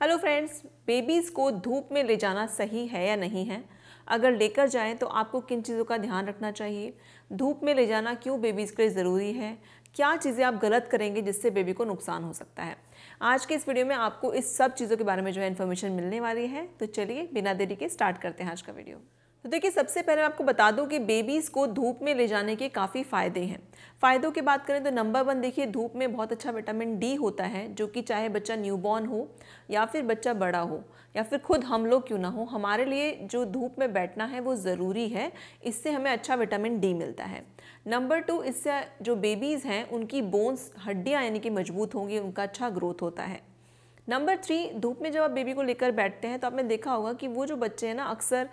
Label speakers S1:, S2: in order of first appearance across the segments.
S1: Hello friends babies को धूप में ले जाना सही है या नहीं है? अगर लेकर जाएँ तो आपको किन चीज़ों का ध्यान रखना चाहिए? धूप में ले जाना क्यों बेबीज़ के लिए ज़रूरी है? क्या चीज़ें आप गलत करेंगे जिससे बेबी को नुकसान हो सकता है? आज के इस वीडियो में आपको इस सब चीज़ों के बारे में जो है इन्फॉर्मेशन मिलने वाली है। तो चलिए बिना देरी के स्टार्ट करते हैं आज का वीडियो तो देखिए, सबसे पहले मैं आपको बता दूँ कि बेबीज़ को धूप में ले जाने के काफ़ी फ़ायदे हैं। फ़ायदों की बात करें तो नंबर वन देखिए, धूप में बहुत अच्छा विटामिन डी होता है, जो कि चाहे बच्चा न्यूबॉर्न हो या फिर बच्चा बड़ा हो या फिर खुद हम लोग क्यों ना हो, हमारे लिए जो धूप में बैठना है वो ज़रूरी है। इससे हमें अच्छा विटामिन डी मिलता है। नंबर टू इससे जो बेबीज़ हैं, उनकी बोन्स हड्डियाँ यानी कि मज़बूत होंगी, उनका अच्छा ग्रोथ होता है। नंबर थ्री धूप में जब आप बेबी को लेकर बैठते हैं तो आपने देखा होगा कि वो जो बच्चे हैं ना अक्सर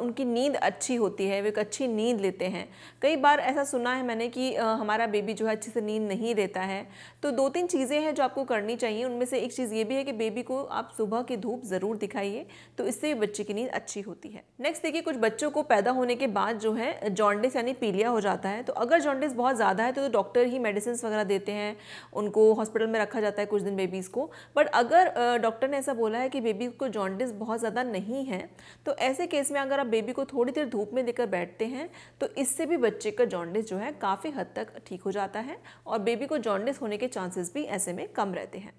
S1: उनकी नींद अच्छी होती है वे एक अच्छी नींद लेते हैं। कई बार ऐसा सुना है मैंने कि आ, हमारा बेबी जो है अच्छे से नींद नहीं लेता है। तो दो तीन चीज़ें हैं जो आपको करनी चाहिए। उनमें से एक चीज़ ये भी है कि बेबी को आप सुबह की धूप ज़रूर दिखाइए तो इससे भी बच्चे की नींद अच्छी होती है। नेक्स्ट देखिए कुछ बच्चों को पैदा होने के बाद जो है जॉन्डिस यानी पीलिया हो जाता है। तो अगर जॉन्डिस बहुत ज़्यादा है तो डॉक्टर ही मेडिसिन वगैरह देते हैं। उनको हॉस्पिटल में रखा जाता है कुछ दिन बेबीज़ को। बट अगर डॉक्टर ने ऐसा बोला है कि बेबी को जॉन्डिस बहुत ज़्यादा नहीं है तो ऐसे केस में अगर आप बेबी को थोड़ी देर धूप में देकर बैठते हैं तो इससे भी बच्चे का जॉन्डिस जो है काफ़ी हद तक ठीक हो जाता है और बेबी को जॉन्डिस होने के चांसेस भी ऐसे में कम रहते हैं।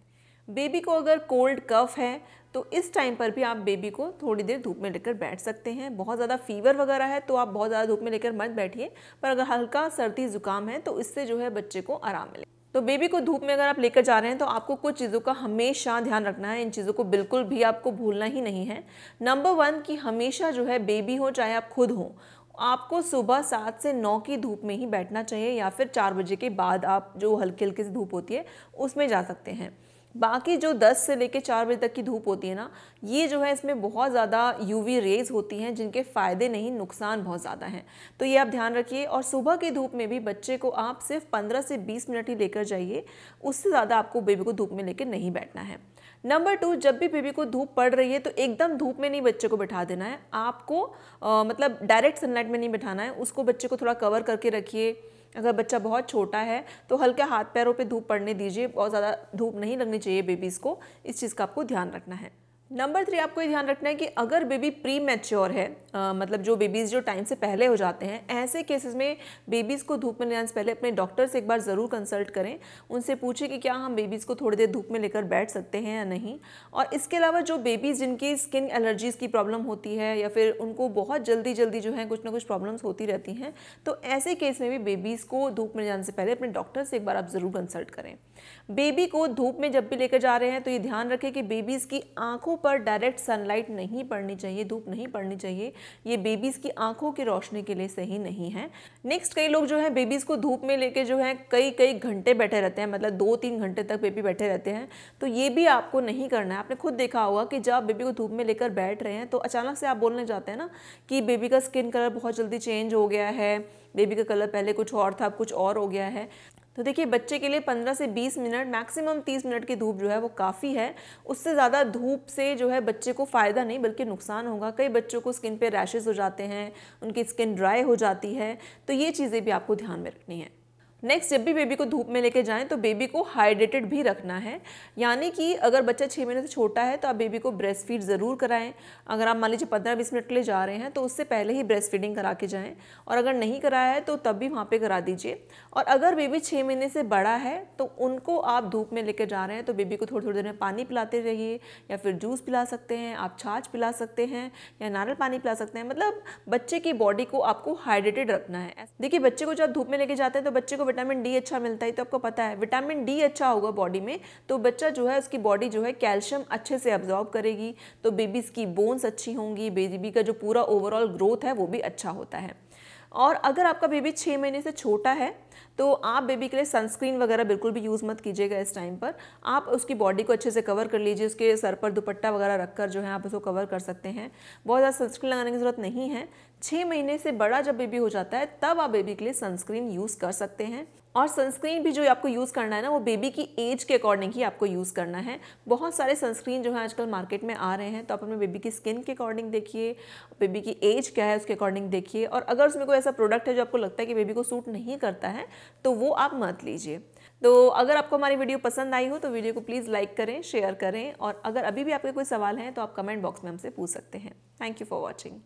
S1: बेबी को अगर कोल्ड कफ है तो इस टाइम पर भी आप बेबी को थोड़ी देर धूप में लेकर बैठ सकते हैं। बहुत ज़्यादा फीवर वगैरह है तो आप बहुत ज़्यादा धूप में लेकर मत बैठिए, पर अगर हल्का सर्दी ज़ुकाम है तो इससे जो है बच्चे को आराम मिले। तो बेबी को धूप में अगर आप लेकर जा रहे हैं तो आपको कुछ चीज़ों का हमेशा ध्यान रखना है। इन चीज़ों को बिल्कुल भी आपको भूलना ही नहीं है। नंबर वन कि हमेशा जो है बेबी हो, चाहे आप खुद हो, आपको सुबह सात से नौ की धूप में ही बैठना चाहिए या फिर चार बजे के बाद आप जो हल्की हल्की सी धूप होती है, उसमें जा सकते हैं। बाकी जो 10 से लेकर चार बजे तक की धूप होती है ना ये जो है इसमें बहुत ज़्यादा यूवी रेज होती हैं जिनके फ़ायदे नहीं नुकसान बहुत ज़्यादा हैं। तो ये आप ध्यान रखिए और सुबह की धूप में भी बच्चे को आप सिर्फ़ 15 से 20 मिनट ही लेकर जाइए उससे ज़्यादा आपको बेबी को धूप में लेकर नहीं बैठना है। नंबर टू जब भी बेबी को धूप पड़ रही है तो एकदम धूप में नहीं बच्चे को बैठा देना है। आपको आ, मतलब डायरेक्ट सनलाइट में नहीं बैठाना है उसको बच्चे को थोड़ा कवर करके रखिए। अगर बच्चा बहुत छोटा है तो हल्के हाथ पैरों पे धूप पड़ने दीजिए, बहुत ज़्यादा धूप नहीं लगनी चाहिए बेबीज़ को। इस चीज़ का आपको ध्यान रखना है। नंबर थ्री आपको ये ध्यान रखना है कि अगर बेबी प्री मैच्योर है आ, मतलब जो बेबीज़ जो टाइम से पहले हो जाते हैं ऐसे केसेस में बेबीज़ को धूप में लेने से पहले अपने डॉक्टर से एक बार ज़रूर कंसल्ट करें। उनसे पूछें कि क्या हम बेबीज़ को थोड़ी देर धूप में लेकर बैठ सकते हैं या नहीं। और इसके अलावा जो बेबीज़ जिनकी स्किन एलर्जीज़ की प्रॉब्लम होती है या फिर उनको बहुत जल्दी जल्दी जो है कुछ ना कुछ प्रॉब्लम्स होती रहती हैं तो ऐसे केस में भी बेबीज़ को धूप में जाने से पहले अपने डॉक्टर से एक बार आप ज़रूर कंसल्ट करें। बेबी को धूप में जब भी लेकर जा रहे हैं तो ये ध्यान रखें कि बेबीज़ की आँखों पर डायरेक्ट सनलाइट नहीं पड़नी चाहिए, धूप नहीं पड़नी चाहिए, ये बेबीज़ की आँखों की रोशनी के लिए सही नहीं है। नेक्स्ट कई लोग जो है बेबीज़ को धूप में लेके जो है कई कई घंटे बैठे रहते हैं मतलब दो तीन घंटे तक बेबी बैठे रहते हैं। तो ये भी आपको नहीं करना है। आपने खुद देखा होगा कि जब बेबी को धूप में लेकर बैठ रहे हैं तो अचानक से आप बोलने जाते हैं ना कि बेबी का स्किन कलर बहुत जल्दी चेंज हो गया है बेबी का कलर पहले कुछ और था, अब कुछ और हो गया है। तो देखिए, बच्चे के लिए 15 से 20 मिनट, मैक्सिमम 30 मिनट की धूप जो है वो काफ़ी है। उससे ज़्यादा धूप से जो है बच्चे को फ़ायदा नहीं, बल्कि नुकसान होगा। कई बच्चों को स्किन पे रैशेज़ हो जाते हैं, उनकी स्किन ड्राई हो जाती है। तो ये चीज़ें भी आपको ध्यान में रखनी है। नेक्स्ट जब भी बेबी को धूप में लेके जाएँ तो बेबी को हाइड्रेटेड भी रखना है। यानी कि अगर बच्चा छः महीने से छोटा है तो आप बेबी को ब्रेस्ट फ़ीड ज़रूर कराएँ। अगर आप मान लीजिए पंद्रह बीस मिनट के लिए जा रहे हैं तो उससे पहले ही ब्रेस्ट फीडिंग करा के जाएँ। और अगर नहीं कराया है तो तब भी वहाँ पर करा दीजिए। और अगर बेबी छः महीने से बड़ा है तो उनको आप धूप में लेकर जा रहे हैं तो बेबी को थोड़ी थोड़ी देर में पानी पिलाते रहिए। या फिर जूस पिला सकते हैं, आप छाछ पिला सकते हैं, या नारियल पानी पिला सकते हैं। मतलब बच्चे की बॉडी को आपको हाइड्रेटेड रखना है। देखिए, बच्चे को जब धूप में लेके जाते हैं तो बच्चे को विटामिन डी अच्छा मिलता है तो आपको पता है। विटामिन डी अच्छा होगा बॉडी में तो बच्चा जो है, उसकी बॉडी जो है कैल्शियम अच्छे से अब्जॉर्ब करेगी तो बेबीज़ की बोन्स अच्छी होंगी बेबी का जो पूरा ओवरऑल ग्रोथ है, वो भी अच्छा होता है। और अगर आपका बेबी छः महीने से छोटा है तो आप बेबी के लिए सनस्क्रीन वगैरह बिल्कुल भी यूज़ मत कीजिएगा इस टाइम पर। आप उसकी बॉडी को अच्छे से कवर कर लीजिए, उसके सर पर दुपट्टा वगैरह रखकर जो है, आप उसको कवर कर सकते हैं। बहुत ज़्यादा सनस्क्रीन लगाने की ज़रूरत नहीं है छः महीने से बड़ा जब बेबी हो जाता है, तब आप बेबी के लिए सनस्क्रीन यूज़ कर सकते हैं। और सनस्क्रीन भी जो आपको यूज़ करना है ना, वो बेबी की एज के अकॉर्डिंग ही आपको यूज़ करना है। बहुत सारे सनस्क्रीन जो है आजकल मार्केट में आ रहे हैं तो आप अपने बेबी की स्किन के अकॉर्डिंग देखिए बेबी की एज क्या है उसके अकॉर्डिंग देखिए। और अगर उसमें कोई ऐसा प्रोडक्ट है जो आपको लगता है कि बेबी को सूट नहीं करता है तो वो आप मत लीजिए। तो अगर आपको हमारी वीडियो पसंद आई हो तो वीडियो को प्लीज़ लाइक करें शेयर करें। और अगर अभी भी आपके कोई सवाल हैं तो आप कमेंट बॉक्स में हमसे पूछ सकते हैं। Thank you for watching